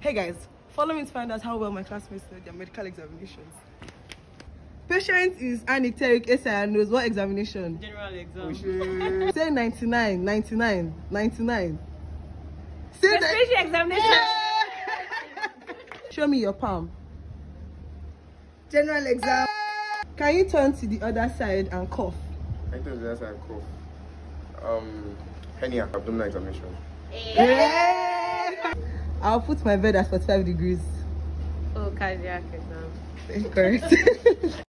Hey guys, follow me to find out how well my classmates know their medical examinations. Patient is anicteric acyanosed what examination? General exam. Shit. Say 99, 99, 99. Say that. Special examination. Show me your palm. General exam. Can you turn to the other side and cough? I think that's a cough. Um, hernia, abdominal examination. I'll put my bed at 45 degrees. Oh, cardiac exam. Correct.